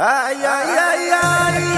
Ay, ay, ay, ay.